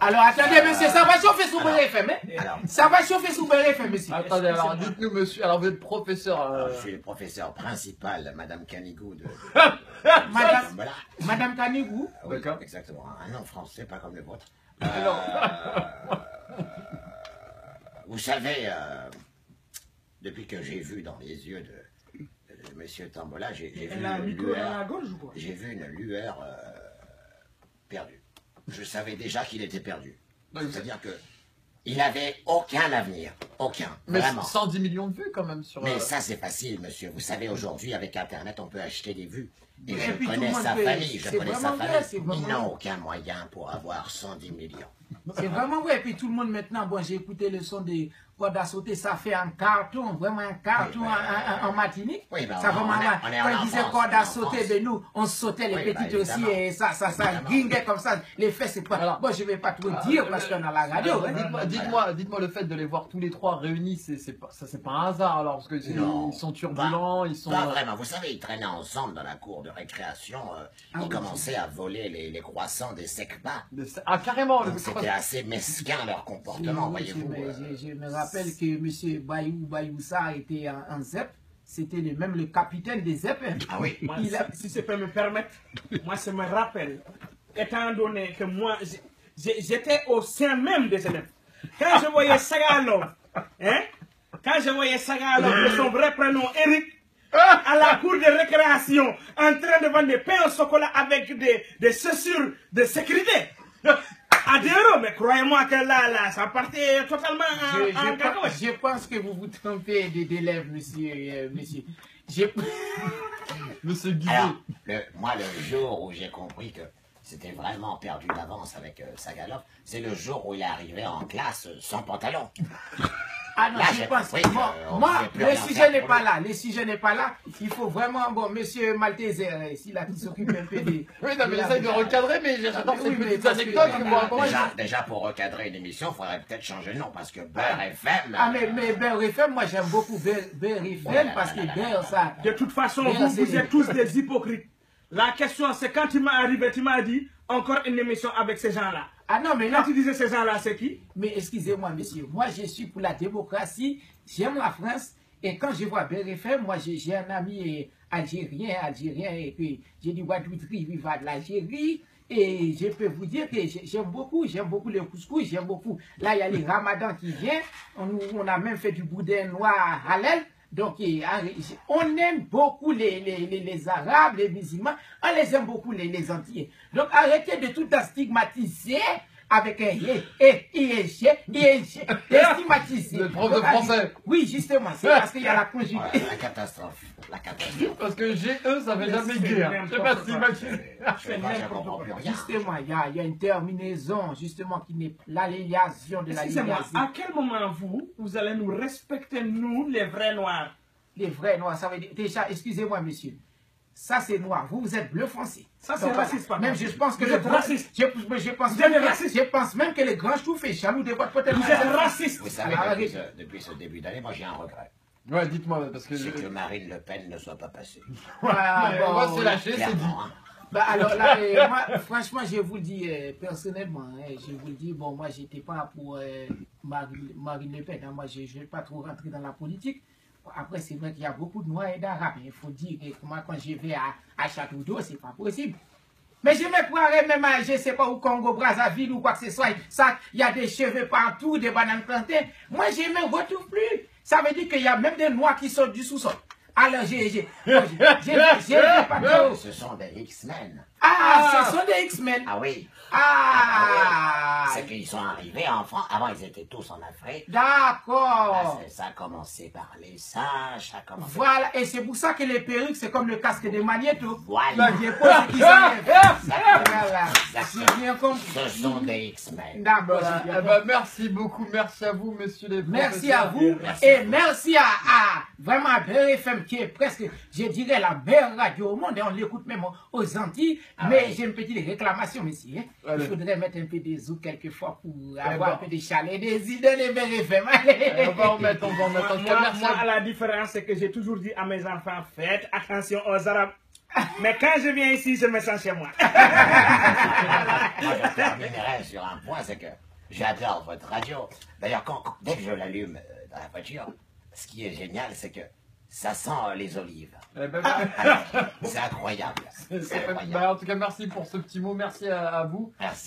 Alors attendez, monsieur, ça va chauffer sous BFM, hein? Alors. Ça va chauffer sous BFM, monsieur. Attendez, alors dites-nous, monsieur, alors vous êtes professeur. euh, Alors, je suis le professeur principal, Madame Canigou de. Madame, Voilà. Madame Canigou, Ah oui, D'accord. Exactement. Un nom français, pas comme le vôtre. Alors, Vous savez, euh, depuis que j'ai vu dans les yeux de, de Monsieur Tambola, j'ai j'ai vu Elle a un une lueur. gauche ou quoi? J'ai vu une lueur euh, perdue. Je savais déjà qu'il était perdu. C'est-à-dire que il avait aucun avenir, aucun, mais vraiment. 110 millions de vues quand même sur. Mais euh, ça, c'est facile, monsieur. Vous savez, aujourd'hui, avec Internet, on peut acheter des vues. Et, Et je connais sa famille, je connais sa vrai, famille. Ils n'ont aucun moyen pour avoir 110 millions. C'est vraiment vrai. Et puis tout le monde maintenant, bon, j'ai écouté le son des cordes à sauter, ça fait un carton, vraiment un carton Oui, en, en- en- en Martinique. Oui, bah, ça on- vraiment on est- on est Quand en sauter, France. ben nous, on sautait les Oui, petites aussi, évidemment. et ça, ça, ça guinguait comme ça. Les faits, c'est pas. Alors- bon, je vais pas trop Ah, dire parce qu'on a la radio. hein. dites-moi, dites-moi, dites-moi le fait de les voir tous les trois réunis, c'est pas, ça c'est pas un hasard alors parce que Non, ils sont turbulents, ils sont. Pas euh, vraiment. Vous savez, ils traînaient ensemble dans la cour de récréation. euh, Ah ils oui, commençaient à voler les, les croissants des secpas. Ah carrément. le- C'était assez mesquin leur comportement, voyez-vous. euh. je, je me rappelle que M. Bayou Bayoussa était en, en ZEP. C'était le- même le capitaine des ZEP. hein. Ah oui. Moi, Il a- si, je peux me permettre, moi, ça me rappelle, étant donné que moi, j'étais au sein même des élèves. Quand je voyais Sagalov, hein, quand je voyais Sagalov de son vrai prénom, Eric, à la cour de récréation, en train de vendre des pains au chocolat avec des, des chaussures de sécurité. À 2 euros, mais croyez-moi que là, là, ça partait totalement en, Je, je en pense- cacahuète. je pense que vous vous trompez d'élèves, monsieur. euh, monsieur. Je- Monsieur. Alors, le- moi, le jour où j'ai compris que c'était vraiment perdu d'avance avec euh, Sagalov, c'est le jour où il est arrivé en classe euh, sans pantalon. Ah non, Là, je pense moi, euh, moi, le sujet n'est pas là. Le sujet n'est pas là. Il faut vraiment, bon, monsieur Malteser, euh, s'il a qui s'occupe un peu des. Oui, non, mais j'essaye de recadrer, mais j'adore Oui, ces petites anecdotes que. Déjà, déjà, pour recadrer une émission, il faudrait peut-être changer de nom parce que Beurre FM. Ah, mais, euh, mais Beurre FM, moi j'aime beaucoup Beurre Beurre FM parce que Beurre, ça. De toute façon, vous, vous êtes tous des hypocrites. La question, c'est quand tu m'as arrivé, tu m'as dit encore une émission avec ces gens-là. Ah non, mais là, Quand tu disais ces gens-là, c'est qui? Mais excusez-moi, monsieur, moi je suis pour la démocratie, j'aime la France, et quand je vois BRFM, moi j'ai un ami euh, algérien, algérien, et puis j'ai dit Ouadoudri, il va de l'Algérie, et je peux vous dire que j'ai- j'aime beaucoup, j'aime beaucoup le couscous, j'aime beaucoup. Là, il y a les ramadans qui viennent, on, on a même fait du boudin noir halal. Donc, on aime beaucoup les, les, les, Arabes, les musulmans, on les aime beaucoup, les, les Antillais. Donc, arrêtez de tout stigmatiser avec un et, et, et, et, stigmatiser. Le prof de français. Oui, justement, c'est parce qu'il y a la conjugaison. voilà, la catastrophe. La catastrophe. Parce que GE, ça fait jamais C'est guerre. Je sais pas rien. Justement, il y a, il y a une terminaison, justement, qui n'est l'alléliation de la à quel moment vous, vous allez nous respecter, nous, les vrais noirs? Les vrais noirs, ça veut dire, déjà, excusez-moi, monsieur. Ça, c'est noir. Vous, vous êtes bleu foncé. Ça, c'est voilà. raciste, Même, je pense que Vous le êtes grand- raciste. Je, je- je pense Vous même êtes que- raciste. Je pense même que les grands choux fait jaloux de votre côté. Vous êtes raciste. Vous savez, depuis ce, depuis ce début d'année, moi j'ai un regret. Ouais, dites-moi, parce que. C'est que Marine Le Pen ne soit pas passée. Ouais, bon, Moi, c'est ouais. lâché, c'est dit. Hein. Bah alors là, euh, moi, franchement, je vous le dis euh, personnellement, hein, je vous le dis, bon, moi, j'étais pas pour euh, Marine, Marine Le Pen, hein, moi, je ne vais pas trop rentrer dans la politique. Après, c'est vrai qu'il y a beaucoup de Noirs et d'Arabes. Il faut dire que moi, quand je vais à, à Château d'eau, c'est pas possible. Mais je me croirais même à, je sais pas, au Congo, Brazzaville ou quoi que ce soit. Ça, il y a des cheveux partout, des bananes plantées. Moi, je ne me retrouve plus. Ça veut dire qu'il y a même des Noirs qui sortent du sous-sol. Alors, j'ai. Ce sont des X-Men. Ah, ce sont des X-Men. Ah oui. Ah, C'est qu'ils sont arrivés en France. Avant, ils étaient tous en Afrique. d'accord. Ah, ça a commencé par les singes, ça a commencé Voilà, et c'est pour ça que les perruques, c'est comme le casque de Magneto. Voilà. Il y a pas ceux qui s'enlèvent. Voilà, j'ai bien compris. Ce sont des X-Men. D'accord, Voilà. Eh ben, merci beaucoup, merci à vous, messieurs les Merci à vous Merci. et merci à, à vraiment à BRFM qui est presque, je dirais, la meilleure radio au monde et on l'écoute même aux- aux Antilles. Mais j'ai une petite réclamation, monsieur. hein. Il Allez. faudrait mettre un peu des zouk quelquefois pour avoir ben. un peu de chalet, des idées de BRFM. Allez. Eh, On va en mettre, on va en mettre. En tout cas, Moi, moi, à la différence, c'est que j'ai toujours dit à mes enfants, faites attention aux Arabes. Mais quand je viens ici, je me sens chez moi. Moi, je terminerai sur un point, c'est que j'adore votre radio. D'ailleurs, dès que je l'allume euh, dans la voiture, ce qui est génial, c'est que ça sent euh, les olives. Eh ben, bah, Alors, C'est incroyable. incroyable. bah, en tout cas, merci pour ce petit mot. Merci à- à vous. Merci.